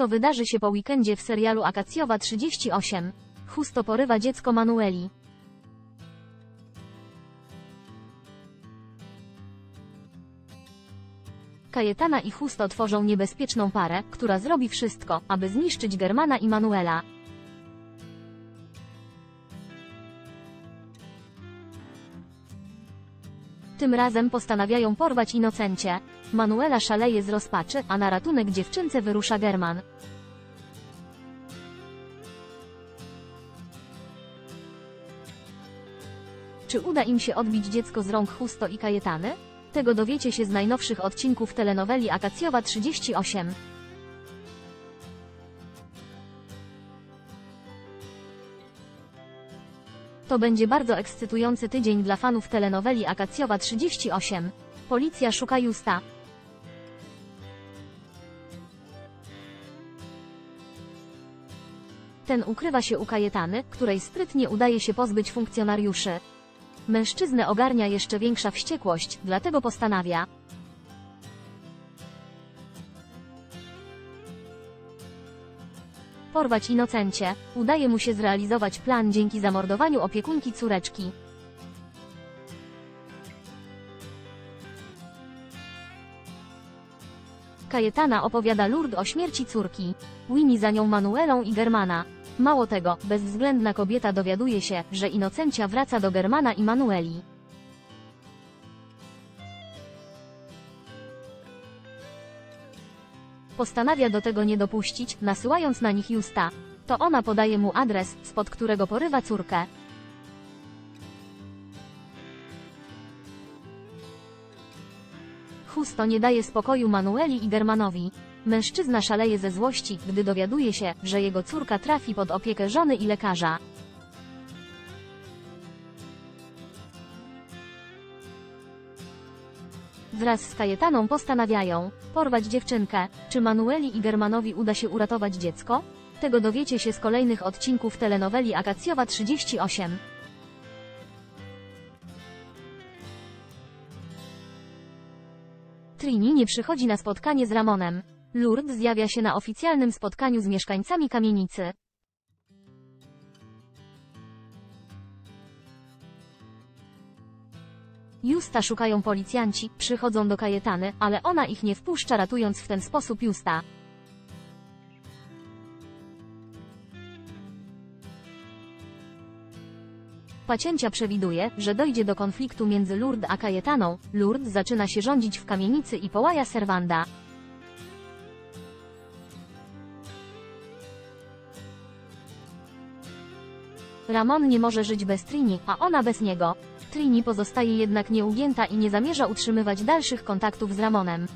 To wydarzy się po weekendzie w serialu Akacjowa 38. Husto porywa dziecko Manueli. Kajetana i Husto tworzą niebezpieczną parę, która zrobi wszystko, aby zniszczyć Germana i Manuela. Tym razem postanawiają porwać Inocencie. Manuela szaleje z rozpaczy, a na ratunek dziewczynce wyrusza German. Czy uda im się odbić dziecko z rąk Husto i Kajetany? Tego dowiecie się z najnowszych odcinków telenoweli Akacjowa 38. To będzie bardzo ekscytujący tydzień dla fanów telenoweli Akacjowa 38. Policja szuka Justa. Ten ukrywa się u Kajetany, której sprytnie udaje się pozbyć funkcjonariuszy. Mężczyznę ogarnia jeszcze większa wściekłość, dlatego postanawia. Porwać Inocencie. Udaje mu się zrealizować plan dzięki zamordowaniu opiekunki córeczki. Kajetana opowiada Lourdes o śmierci córki. Winnie za nią Manuelą i Germana. Mało tego, bezwzględna kobieta dowiaduje się, że Inocencja wraca do Germana i Manueli. Postanawia do tego nie dopuścić, nasyłając na nich Justa. To ona podaje mu adres, spod którego porywa córkę. Husto nie daje spokoju Manueli i Germanowi. Mężczyzna szaleje ze złości, gdy dowiaduje się, że jego córka trafi pod opiekę żony i lekarza. Wraz z Kajetaną postanawiają porwać dziewczynkę. Czy Manueli i Germanowi uda się uratować dziecko? Tego dowiecie się z kolejnych odcinków telenoweli Akacjowa 38. Trini nie przychodzi na spotkanie z Ramonem. Lourdes zjawia się na oficjalnym spotkaniu z mieszkańcami kamienicy. Justa szukają policjanci, przychodzą do Kajetany, ale ona ich nie wpuszcza ratując w ten sposób Justa. Paciencia przewiduje, że dojdzie do konfliktu między Lourdes a Kajetaną. Lourdes zaczyna się rządzić w kamienicy i połaja Serwanda. Ramon nie może żyć bez Trini, a ona bez niego. Trini pozostaje jednak nieugięta i nie zamierza utrzymywać dalszych kontaktów z Ramonem.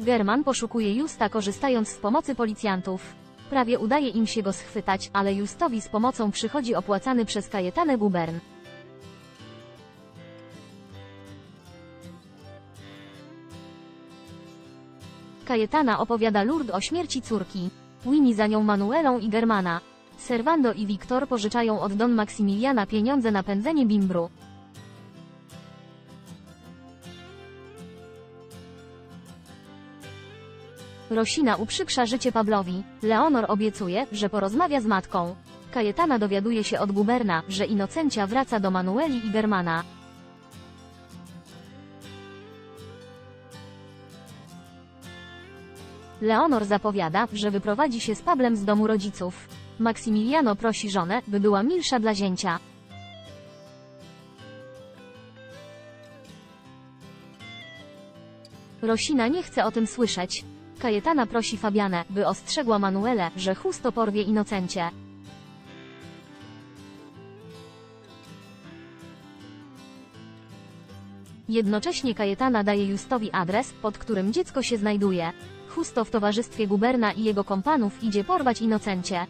German poszukuje Justa korzystając z pomocy policjantów. Prawie udaje im się go schwytać, ale Justowi z pomocą przychodzi opłacany przez Kajetanę Gubern. Kajetana opowiada Lourdes o śmierci córki. Winnie za nią Manuelą i Germana. Servando i Wiktor pożyczają od Don Maximiliana pieniądze na pędzenie bimbru. Rosina uprzykrza życie Pablowi. Leonor obiecuje, że porozmawia z matką. Kajetana dowiaduje się od guberna, że Inocencja wraca do Manueli i Germana. Leonor zapowiada, że wyprowadzi się z Pablem z domu rodziców. Maksymiliano prosi żonę, by była milsza dla zięcia. Rosina nie chce o tym słyszeć. Kajetana prosi Fabianę, by ostrzegła Manuelę, że Husto porwie Inocencie. Jednocześnie Kajetana daje Justowi adres, pod którym dziecko się znajduje. Husto w towarzystwie guberna i jego kompanów idzie porwać Inocencie.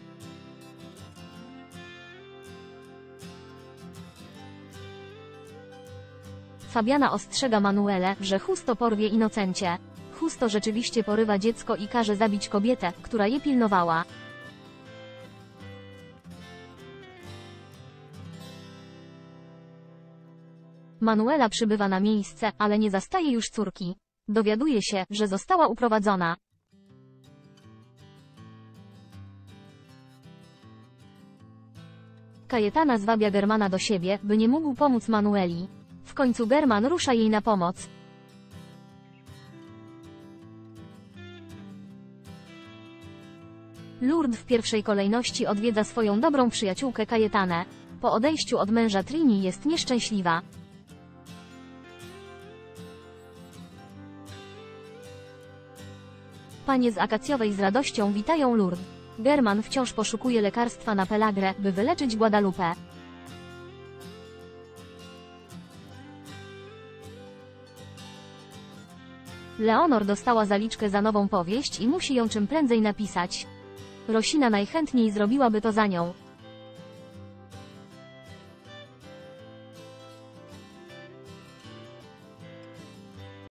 Fabiana ostrzega Manuelę, że Husto porwie Inocencie. Husto rzeczywiście porywa dziecko i każe zabić kobietę, która je pilnowała. Manuela przybywa na miejsce, ale nie zastaje już córki. Dowiaduje się, że została uprowadzona. Kajetana zwabia Germana do siebie, by nie mógł pomóc Manueli. W końcu German rusza jej na pomoc. Lourdes w pierwszej kolejności odwiedza swoją dobrą przyjaciółkę Kajetanę. Po odejściu od męża Trini jest nieszczęśliwa. Panie z Akacjowej z radością witają Lourdes. German wciąż poszukuje lekarstwa na Pelagrę, by wyleczyć Guadalupe. Leonor dostała zaliczkę za nową powieść i musi ją czym prędzej napisać. Rosina najchętniej zrobiłaby to za nią.